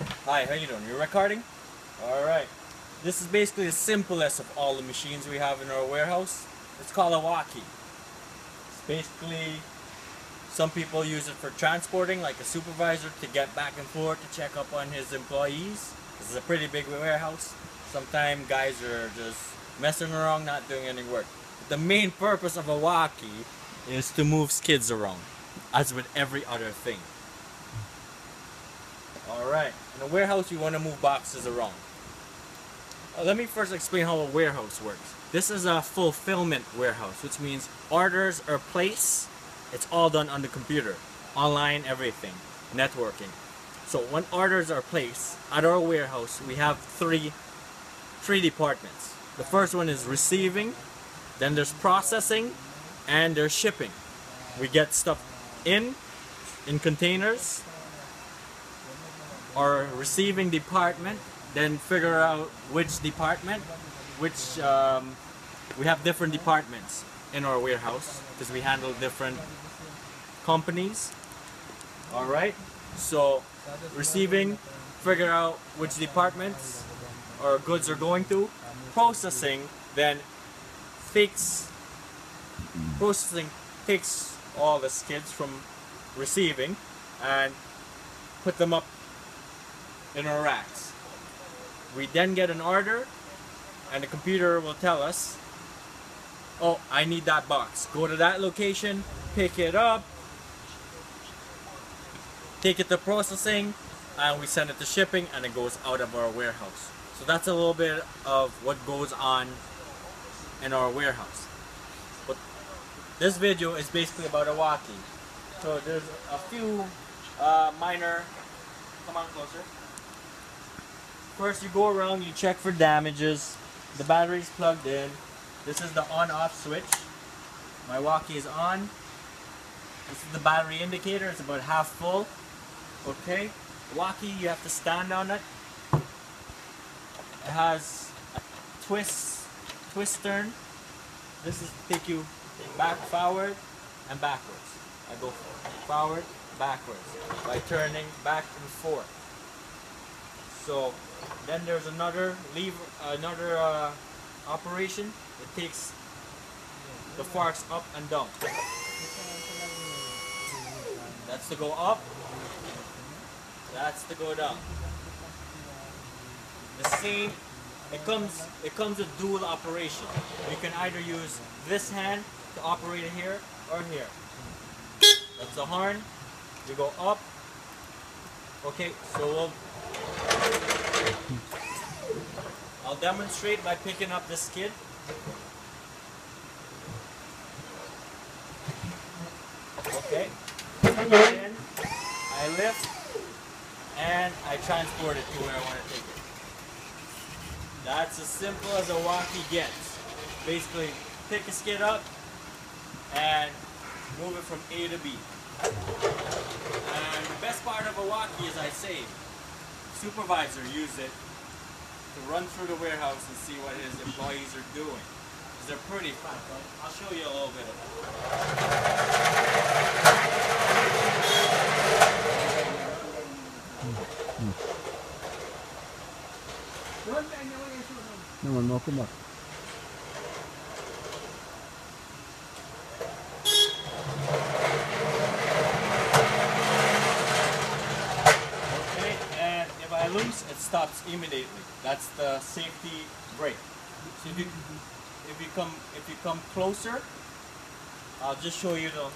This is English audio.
Hi, how you doing? You recording? Alright. This is basically the simplest of all the machines we have in our warehouse. It's called a walkie. It's basically some people use it for transporting, like a supervisor to get back and forth to check up on his employees. This is a pretty big warehouse. Sometimes guys are just messing around, not doing any work. But the main purpose of a walkie is to move skids around, as with every other thing. Alright, in a warehouse you want to move boxes around. Uh, let me first explain how a warehouse works. This is a fulfillment warehouse, which means orders are placed. It's all done on the computer, online, everything, networking. So when orders are placed at our warehouse, we have three, three departments. The first one is receiving, then there's processing, and there's shipping. We get stuff in, in containers, our receiving department, then figure out which department, which um, we have different departments in our warehouse because we handle different companies. All right, so receiving, figure out which departments our goods are going to, processing, then fix, processing takes all the skids from receiving and put them up in our racks. We then get an order and the computer will tell us, oh, I need that box. Go to that location, pick it up, take it to processing, and we send it to shipping and it goes out of our warehouse. So that's a little bit of what goes on in our warehouse. But this video is basically about a walkie. So there's a few uh, minor, come on closer. First you go around, you check for damages. The battery's plugged in. This is the on-off switch. My walkie is on. This is the battery indicator, it's about half full. Okay, walkie, you have to stand on it. It has a twist, twist turn. This is take you back, forward, and backwards. I go forward, backwards by turning back and forth. So then there's another lever, another uh, operation. It takes the forks up and down. That's to go up. That's to go down. The same. It comes. It comes with dual operation. You can either use this hand to operate it here or here. That's the horn. You go up. Okay, so we'll I'll demonstrate by picking up this skid. Okay. Then I lift and I transport it to where I want to take it. That's as simple as a walkie gets. Basically, pick a skid up and move it from A to B. And the best part of a walkie, is I say, supervisor use it to run through the warehouse and see what his employees are doing. Because they're pretty fun. I'll show you a little bit of it. Naman mo ako it stops immediately. That's the safety brake. So if you if you come if you come closer, I'll just show you the